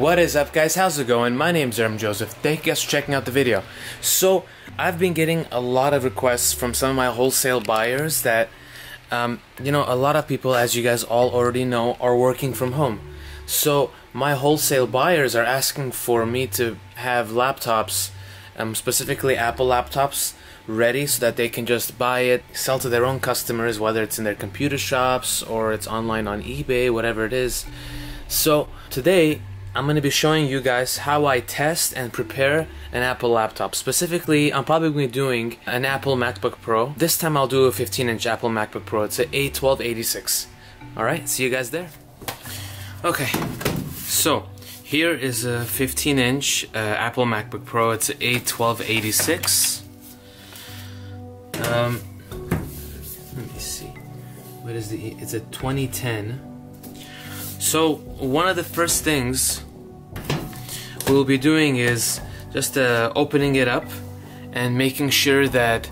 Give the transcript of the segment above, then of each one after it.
What is up guys, how's it going? My name is Erm Joseph. Thank you guys for checking out the video. So, I've been getting a lot of requests from some of my wholesale buyers that, um, you know, a lot of people, as you guys all already know, are working from home. So, my wholesale buyers are asking for me to have laptops, um, specifically Apple laptops, ready so that they can just buy it, sell to their own customers, whether it's in their computer shops or it's online on eBay, whatever it is. So today I'm going to be showing you guys how I test and prepare an Apple laptop. Specifically, I'm probably doing an Apple MacBook Pro. This time I'll do a 15 inch Apple MacBook Pro. It's a A1286. Alright, see you guys there. Okay, so here is a 15 inch uh, Apple MacBook Pro. It's a A1286. Um, let me see. What is the? It's a 2010. So one of the first things we'll be doing is just uh, opening it up and making sure that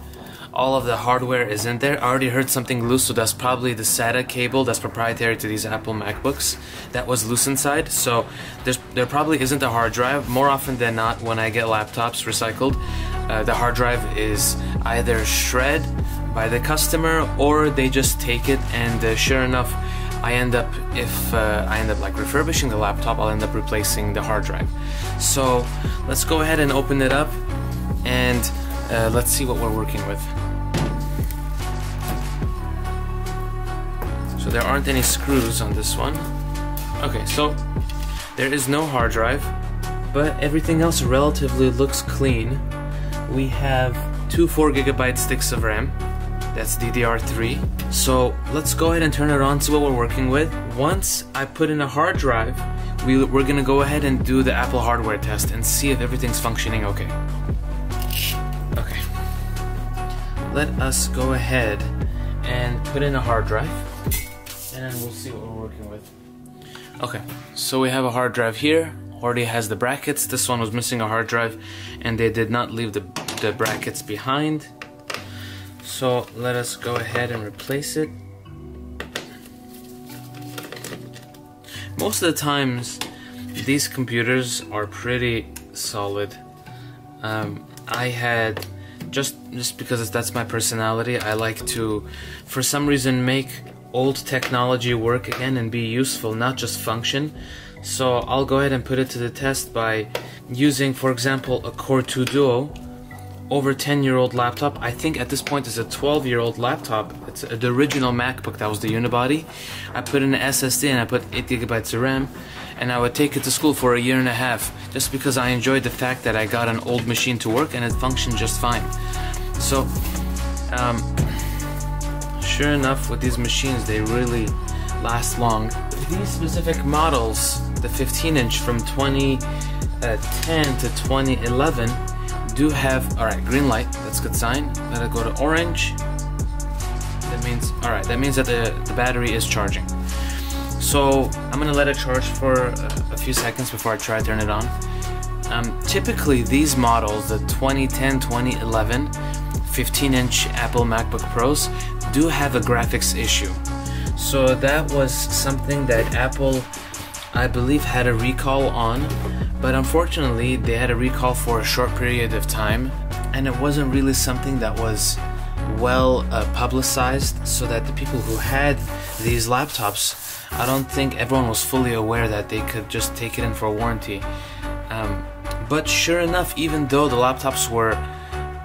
all of the hardware is in there. I already heard something loose, so that's probably the SATA cable that's proprietary to these Apple MacBooks that was loose inside. So there probably isn't a hard drive. More often than not, when I get laptops recycled, uh, the hard drive is either shred by the customer or they just take it and uh, sure enough I end up if uh, I end up like refurbishing the laptop I'll end up replacing the hard drive. So let's go ahead and open it up and uh, let's see what we're working with. So there aren't any screws on this one. Okay so there is no hard drive but everything else relatively looks clean. We have two 4 gigabyte sticks of RAM. That's DDR3. So let's go ahead and turn it on, see what we're working with. Once I put in a hard drive, we, we're gonna go ahead and do the Apple hardware test and see if everything's functioning okay. Okay. Let us go ahead and put in a hard drive and then we'll see what we're working with. Okay, so we have a hard drive here already has the brackets. This one was missing a hard drive and they did not leave the, the brackets behind. So let us go ahead and replace it. Most of the times these computers are pretty solid. Um, I had just just because that's my personality I like to for some reason make old technology work again and be useful not just function so I'll go ahead and put it to the test by using, for example, a Core 2 Duo over 10 year old laptop. I think at this point it's a 12 year old laptop. It's the original MacBook that was the unibody. I put in an SSD and I put 8 gigabytes of RAM and I would take it to school for a year and a half just because I enjoyed the fact that I got an old machine to work and it functioned just fine. So, um, sure enough, with these machines, they really last long. These specific models the 15 inch from 2010 uh, to 2011 do have all right green light that's good sign. Let it go to orange. That means all right that means that the, the battery is charging. So I'm gonna let it charge for a, a few seconds before I try to turn it on. Um, typically these models the 2010 2011 15 inch Apple MacBook Pros do have a graphics issue. So that was something that Apple I believe had a recall on, but unfortunately they had a recall for a short period of time and it wasn't really something that was well uh, publicized so that the people who had these laptops I don't think everyone was fully aware that they could just take it in for a warranty. Um, but sure enough even though the laptops were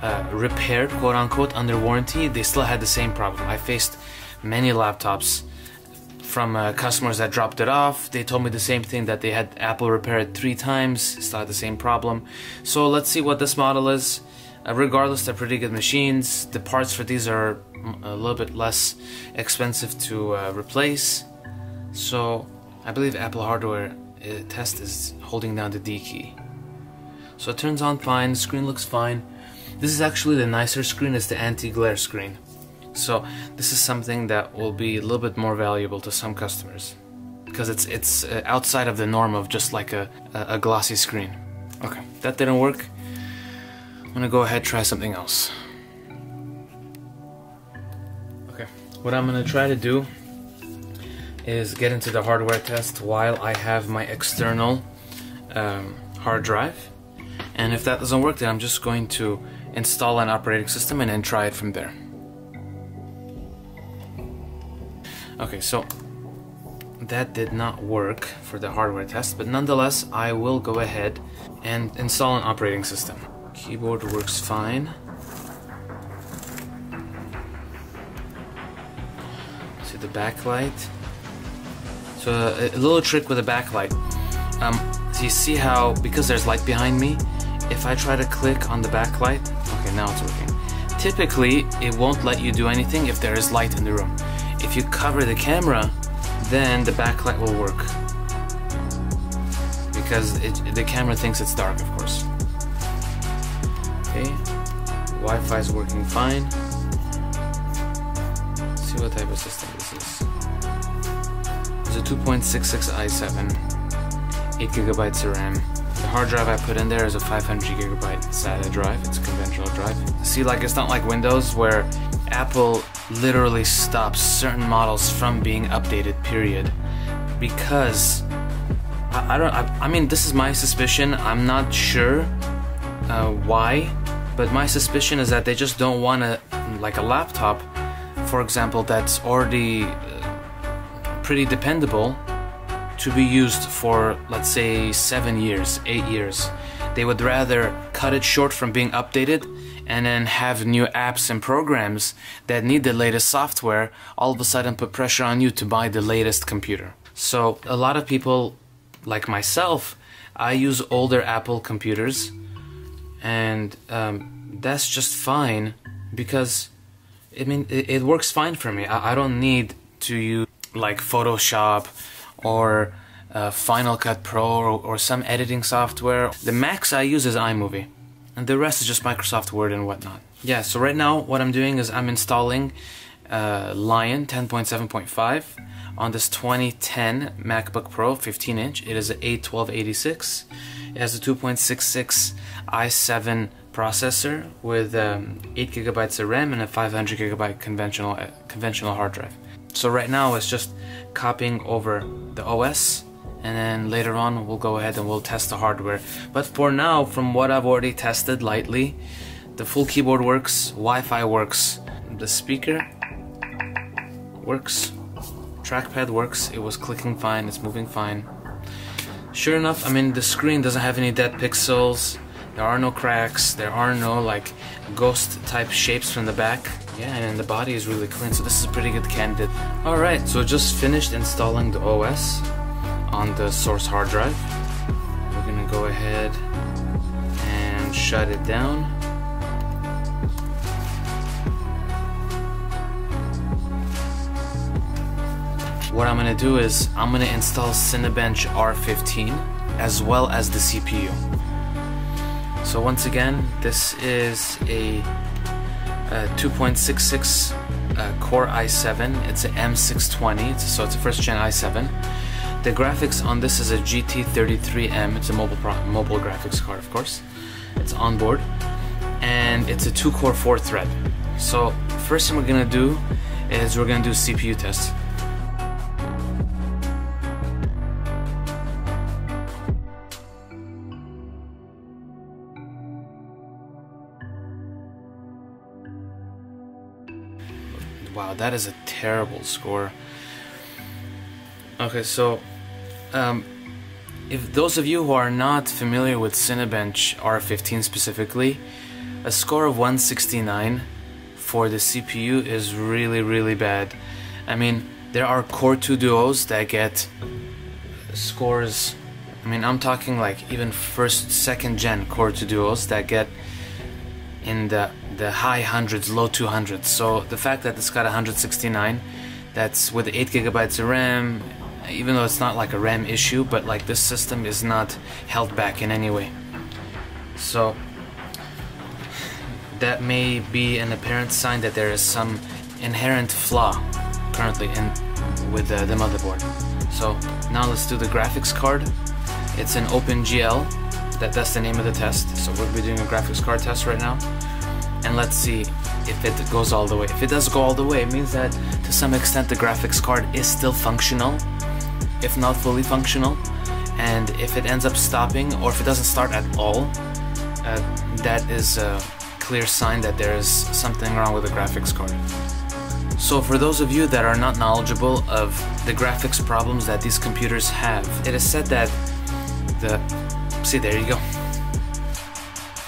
uh, repaired quote unquote under warranty they still had the same problem. I faced many laptops from uh, customers that dropped it off. They told me the same thing that they had Apple repair it three times, still had the same problem. So let's see what this model is. Uh, regardless, they're pretty good machines. The parts for these are a little bit less expensive to uh, replace. So I believe Apple hardware uh, test is holding down the D key. So it turns on fine, screen looks fine. This is actually the nicer screen, it's the anti-glare screen. So this is something that will be a little bit more valuable to some customers because it's it's uh, outside of the norm of just like a, a, glossy screen. Okay, that didn't work. I'm gonna go ahead try something else. Okay, what I'm gonna try to do is get into the hardware test while I have my external um, hard drive. And if that doesn't work, then I'm just going to install an operating system and then try it from there. Okay, so that did not work for the hardware test, but nonetheless, I will go ahead and install an operating system. Keyboard works fine. See the backlight. So a, a little trick with the backlight. Um, so you see how, because there's light behind me, if I try to click on the backlight, okay, now it's working. Typically, it won't let you do anything if there is light in the room. If you cover the camera, then the backlight will work. Because it, the camera thinks it's dark, of course. Okay, Wi-Fi is working fine. Let's see what type of system this is. It's a 2.66 i7, 8 gigabytes of RAM. The hard drive I put in there is a 500 gigabyte SATA drive. It's a conventional drive. See, like it's not like Windows where Apple literally stops certain models from being updated. Period. Because I, I don't. I, I, mean, this is my suspicion. I'm not sure uh, why, but my suspicion is that they just don't want to, like a laptop, for example, that's already uh, pretty dependable to be used for, let's say, seven years, eight years. They would rather cut it short from being updated and then have new apps and programs that need the latest software all of a sudden put pressure on you to buy the latest computer. So, a lot of people, like myself, I use older Apple computers, and um, that's just fine because I mean, it, it works fine for me. I, I don't need to use like Photoshop or uh, Final Cut Pro or, or, some editing software. The max I use is iMovie, and the rest is just Microsoft Word and whatnot. Yeah, so right now what I'm doing is I'm installing uh, Lion 10.7.5 on this 2010 MacBook Pro 15 inch. It is an A1286. It has a 2.66 i7 processor with um, 8 gigabytes of RAM and a 500 gigabyte conventional uh, conventional hard drive. So right now it's just copying over the OS and then later on we'll go ahead and we'll test the hardware. But for now, from what I've already tested lightly, the full keyboard works, Wi-Fi works, the speaker works, trackpad works, it was clicking fine, it's moving fine. Sure enough, I mean the screen doesn't have any dead pixels, there are no cracks, there are no like ghost type shapes from the back. Yeah, and the body is really clean, so this is a pretty good candidate. Alright, so just finished installing the OS on the source hard drive. We're gonna go ahead and shut it down. What I'm gonna do is I'm gonna install Cinebench R15 as well as the CPU. So once again, this is a, a 2.66 uh, Core i7. It's an M620, it's, so it's a first gen i7. The graphics on this is a GT33M. It's a mobile mobile graphics card, of course. It's on board, and it's a two-core, four-thread. So first thing we're gonna do is we're gonna do CPU test. Wow, that is a terrible score. Okay, so um, if those of you who are not familiar with Cinebench R15 specifically, a score of 169 for the CPU is really, really bad. I mean, there are Core 2 Duos that get scores. I mean, I'm talking like even first, second gen Core 2 Duos that get in the the high hundreds, low 200s. So the fact that it's got 169, that's with 8 gigabytes of RAM, even though it's not like a RAM issue, but like this system is not held back in any way. So that may be an apparent sign that there is some inherent flaw currently in with the, the motherboard. So now let's do the graphics card. It's an OpenGL. That, that's the name of the test. So we'll be doing a graphics card test right now and let's see if it goes all the way. If it does go all the way, it means that to some extent the graphics card is still functional, if not fully functional, and if it ends up stopping or if it doesn't start at all, uh, that is a clear sign that there is something wrong with the graphics card. So for those of you that are not knowledgeable of the graphics problems that these computers have, it is said that the, see there you go,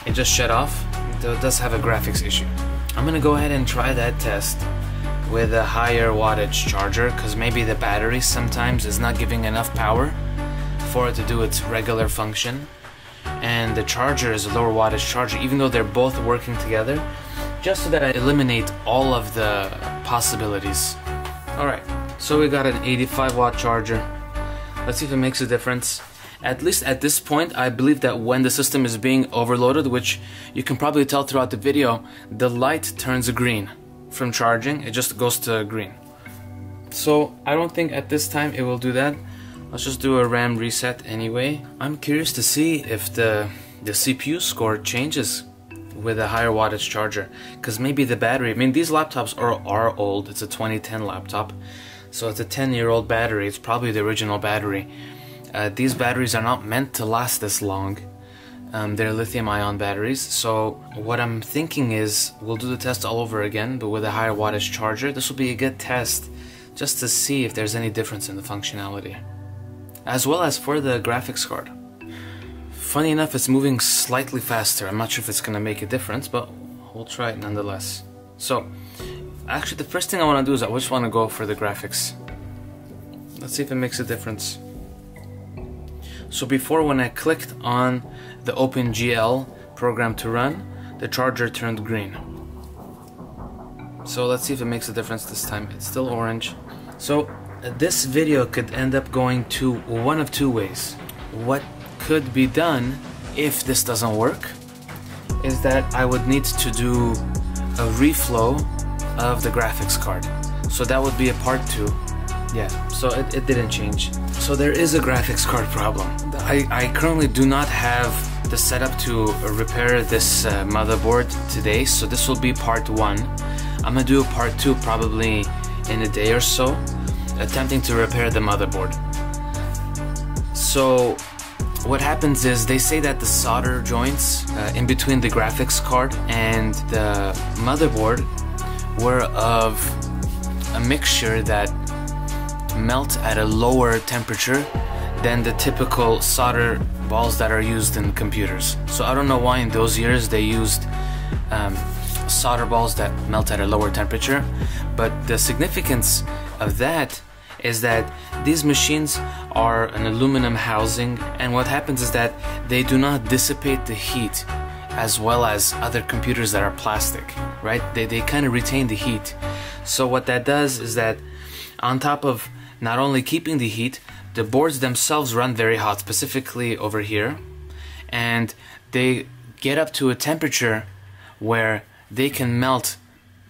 it just shut off, it does have a graphics issue. I'm gonna go ahead and try that test with a higher wattage charger because maybe the battery sometimes is not giving enough power for it to do its regular function. And the charger is a lower wattage charger even though they're both working together just so that I eliminate all of the possibilities. Alright so we got an 85 watt charger. Let's see if it makes a difference. At least at this point I believe that when the system is being overloaded which you can probably tell throughout the video the light turns green from charging it just goes to green. So I don't think at this time it will do that. Let's just do a RAM reset anyway. I'm curious to see if the the CPU score changes with a higher wattage charger because maybe the battery I mean these laptops are, are old. It's a 2010 laptop. So it's a 10 year old battery. It's probably the original battery. Uh, these batteries are not meant to last this long um, they're lithium ion batteries. So what I'm thinking is we'll do the test all over again but with a higher wattage charger this will be a good test just to see if there's any difference in the functionality. As well as for the graphics card. Funny enough it's moving slightly faster. I'm not sure if it's gonna make a difference but we'll try it nonetheless. So actually the first thing I want to do is I just want to go for the graphics. Let's see if it makes a difference so before when I clicked on the OpenGL program to run, the charger turned green. So let's see if it makes a difference this time. It's still orange. So uh, this video could end up going to one of two ways. What could be done if this doesn't work is that I would need to do a reflow of the graphics card. So that would be a part two. Yeah, so it, it didn't change. So there is a graphics card problem. I, I currently do not have the setup to repair this uh, motherboard today, so this will be part one. I'm gonna do part two probably in a day or so, attempting to repair the motherboard. So what happens is they say that the solder joints uh, in between the graphics card and the motherboard were of a mixture that melt at a lower temperature than the typical solder balls that are used in computers. So I don't know why in those years they used um, solder balls that melt at a lower temperature, but the significance of that is that these machines are an aluminum housing and what happens is that they do not dissipate the heat as well as other computers that are plastic, right? They, they kind of retain the heat. So what that does is that on top of not only keeping the heat, the boards themselves run very hot, specifically over here, and they get up to a temperature where they can melt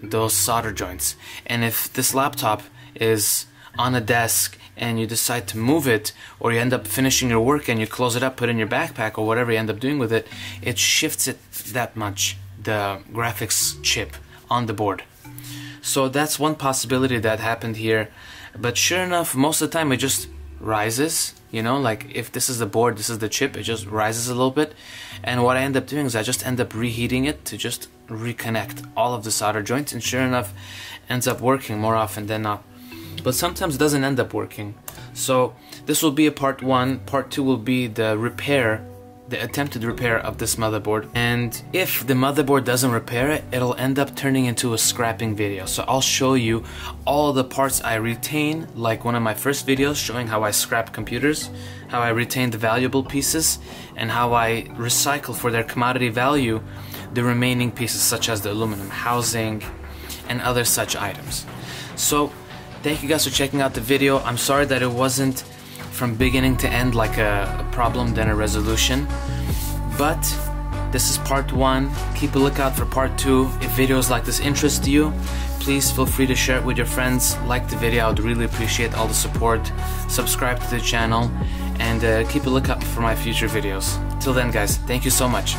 those solder joints. And if this laptop is on a desk and you decide to move it, or you end up finishing your work and you close it up, put it in your backpack, or whatever you end up doing with it, it shifts it that much, the graphics chip on the board. So that's one possibility that happened here. But sure enough, most of the time it just rises you know like if this is the board this is the chip it just rises a little bit. And what I end up doing is I just end up reheating it to just reconnect all of the solder joints and sure enough ends up working more often than not. But sometimes it doesn't end up working. So this will be a part one. Part two will be the repair the attempted repair of this motherboard. And if the motherboard doesn't repair it it'll end up turning into a scrapping video. So I'll show you all the parts I retain like one of my first videos showing how I scrap computers how I retain the valuable pieces and how I recycle for their commodity value the remaining pieces such as the aluminum housing and other such items. So thank you guys for checking out the video. I'm sorry that it wasn't from beginning to end like a, a problem then a resolution. But this is part one. Keep a lookout for part two. If videos like this interest you, please feel free to share it with your friends. Like the video, I would really appreciate all the support. Subscribe to the channel and uh, keep a lookout for my future videos. Till then guys, thank you so much.